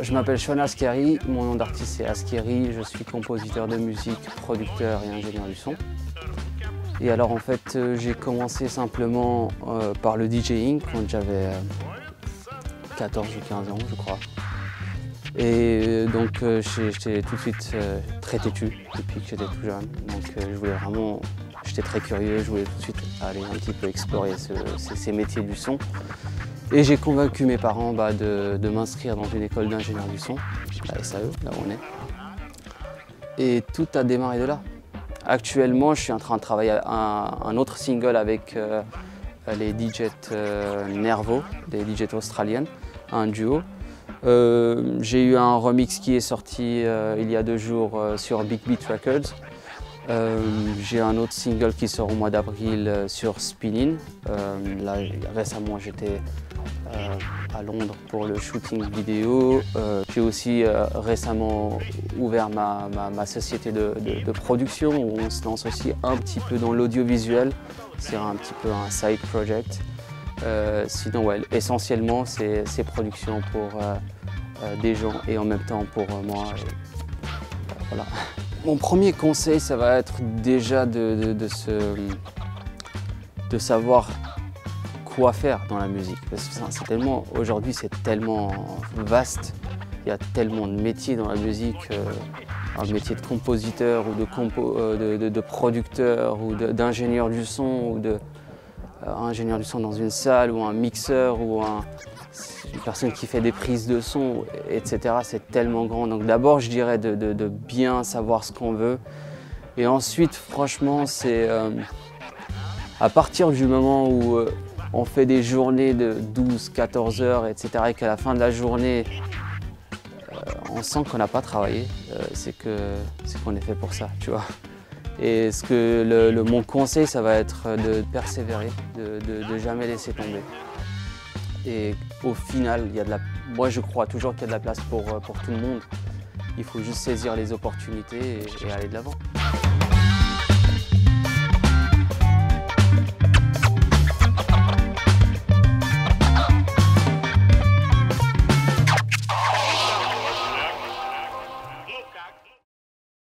Je m'appelle Sean Askeri, mon nom d'artiste c'est Askeri, je suis compositeur de musique, producteur et ingénieur du son. Et alors en fait euh, j'ai commencé simplement euh, par le DJing quand j'avais euh, 14 ou 15 ans je crois. Et donc j'étais tout de suite très têtu depuis que j'étais tout jeune, donc je voulais vraiment très curieux, je voulais tout de suite aller un petit peu explorer ces métiers du son. Et j'ai convaincu mes parents bah, de, m'inscrire dans une école d'ingénieur du son, la SAE, là où on est. Et tout a démarré de là. Actuellement, je suis en train de travailler un, autre single avec euh, les DJ euh, Nervo, des DJ australiennes, un duo. Euh, j'ai eu un remix qui est sorti il y a deux jours sur Big Beat Records. J'ai un autre single qui sort au mois d'avril sur Spinning. là, récemment, j'étais euh, à Londres pour le shooting vidéo. Euh, j'ai aussi euh, récemment ouvert ma, société de, production où on se lance aussi un petit peu dans l'audiovisuel. C'est un petit peu un side project. sinon, essentiellement, c'est production pour des gens et en même temps pour moi. voilà. Mon premier conseil, ça va être déjà de, de, de savoir faire dans la musique. Parce que tellement, aujourd'hui, c'est tellement vaste. Il y a tellement de métiers dans la musique. Euh, un métier de compositeur ou de, compo, euh, de, producteur ou d'ingénieur du son ou de euh, du son dans une salle ou un mixeur ou un, une personne qui fait des prises de son, etc. C'est tellement grand. Donc d'abord, je dirais de, bien savoir ce qu'on veut. Et ensuite, franchement, c'est à partir du moment où on fait des journées de 12, 14 heures, etc. et qu'à la fin de la journée, euh, on sent qu'on n'a pas travaillé, euh, c'est qu'on est fait pour ça, tu vois. Et ce que le, mon conseil, ça va être de persévérer, de, de, jamais laisser tomber. Et au final, il y a de la, moi je crois toujours qu'il y a de la place pour, pour tout le monde. Il faut juste saisir les opportunités et aller de l'avant.